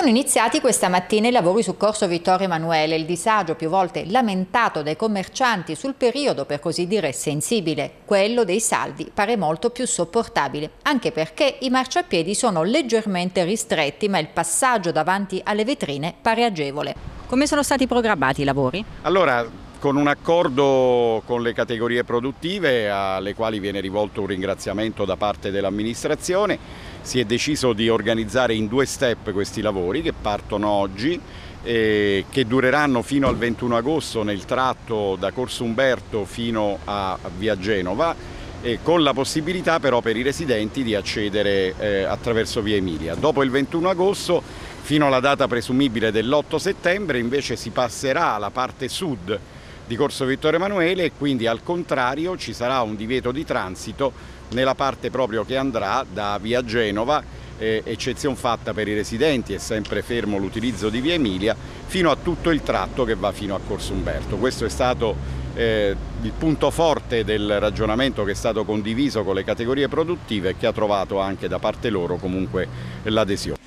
Sono iniziati questa mattina i lavori su Corso Vittorio Emanuele. Il disagio più volte lamentato dai commercianti sul periodo, per così dire, sensibile, quello dei saldi, pare molto più sopportabile, anche perché i marciapiedi sono leggermente ristretti, ma il passaggio davanti alle vetrine pare agevole. Come sono stati programmati i lavori? Allora, con un accordo con le categorie produttive alle quali viene rivolto un ringraziamento da parte dell'amministrazione si è deciso di organizzare in due step questi lavori che partono oggi e che dureranno fino al 21 agosto nel tratto da Corso Umberto fino a via Genova con la possibilità però per i residenti di accedere eh, attraverso via Emilia. Dopo il 21 agosto fino alla data presumibile dell'8 settembre invece si passerà alla parte sud di Corso Vittorio Emanuele e quindi al contrario ci sarà un divieto di transito nella parte proprio che andrà da via Genova, eh, eccezione fatta per i residenti, è sempre fermo l'utilizzo di via Emilia, fino a tutto il tratto che va fino a Corso Umberto. Questo è stato eh, il punto forte del ragionamento che è stato condiviso con le categorie produttive e che ha trovato anche da parte loro comunque l'adesione.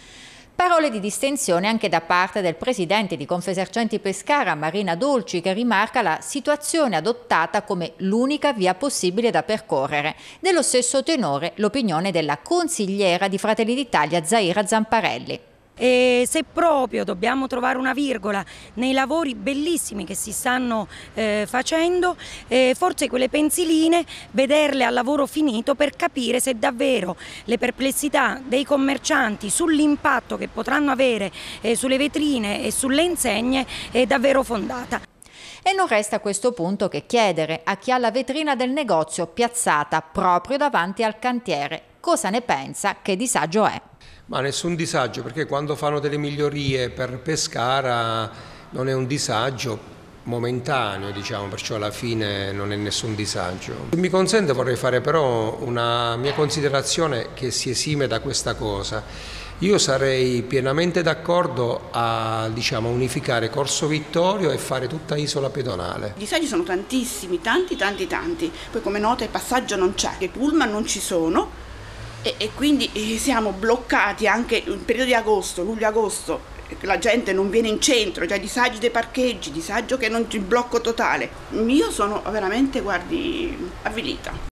Parole di distensione anche da parte del presidente di Confesercenti Pescara, Marina Dolci, che rimarca la situazione adottata come l'unica via possibile da percorrere. Dello stesso tenore l'opinione della consigliera di Fratelli d'Italia, Zaira Zamparelli. E se proprio dobbiamo trovare una virgola nei lavori bellissimi che si stanno eh, facendo, eh, forse quelle pensiline vederle al lavoro finito per capire se davvero le perplessità dei commercianti sull'impatto che potranno avere eh, sulle vetrine e sulle insegne è davvero fondata. E non resta a questo punto che chiedere a chi ha la vetrina del negozio piazzata proprio davanti al cantiere cosa ne pensa, che disagio è. Ma nessun disagio, perché quando fanno delle migliorie per Pescara non è un disagio momentaneo, diciamo, perciò alla fine non è nessun disagio. Se mi consente vorrei fare però una mia considerazione che si esime da questa cosa. Io sarei pienamente d'accordo a diciamo, unificare Corso Vittorio e fare tutta isola pedonale. I disagi sono tantissimi, tanti, tanti, tanti. Poi come nota il passaggio non c'è, i pullman non ci sono e, e quindi eh, siamo bloccati anche nel periodo di agosto, luglio-agosto, la gente non viene in centro, già disagi dei parcheggi, disagio che non c'è blocco totale. Io sono veramente, guardi, avvilita.